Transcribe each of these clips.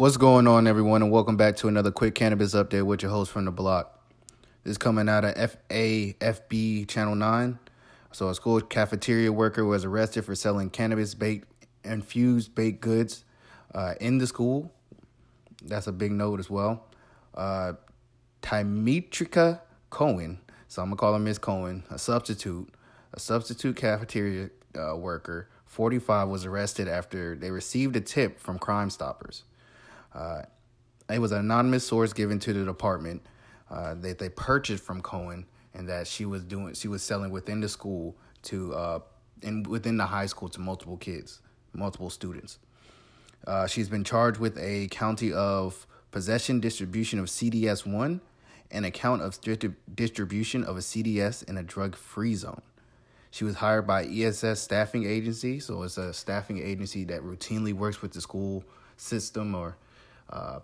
What's going on, everyone, and welcome back to another quick cannabis update with your host from the block. This is coming out of FAFB Channel 9. So, a school cafeteria worker was arrested for selling cannabis baked infused baked goods uh, in the school. That's a big note as well. Uh, Tymetrika Cohen, so I'm gonna call her Miss Cohen, a substitute, a substitute cafeteria uh, worker, 45, was arrested after they received a tip from Crime Stoppers. Uh, it was an anonymous source given to the department uh, that they purchased from Cohen, and that she was doing she was selling within the school to uh, and within the high school to multiple kids, multiple students. Uh, she's been charged with a county of possession distribution of CDS one and a count of distribution of a CDS in a drug free zone. She was hired by ESS staffing agency, so it's a staffing agency that routinely works with the school system or uh,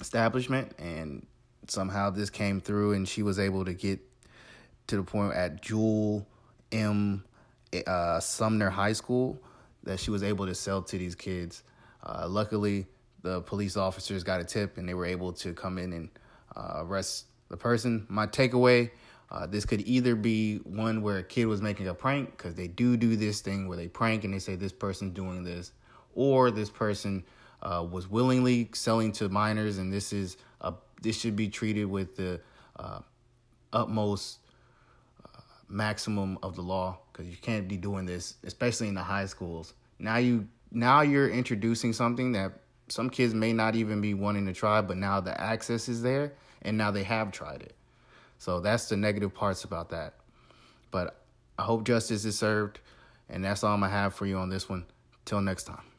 establishment, and somehow this came through, and she was able to get to the point at Jewel M. Uh, Sumner High School that she was able to sell to these kids. Uh, luckily, the police officers got a tip, and they were able to come in and uh, arrest the person. My takeaway. Uh, this could either be one where a kid was making a prank because they do do this thing where they prank and they say this person's doing this, or this person uh, was willingly selling to minors, and this is a this should be treated with the uh, utmost uh, maximum of the law because you can't be doing this, especially in the high schools. Now you now you're introducing something that some kids may not even be wanting to try, but now the access is there, and now they have tried it. So that's the negative parts about that. But I hope justice is served, and that's all I'm gonna have for you on this one. Till next time.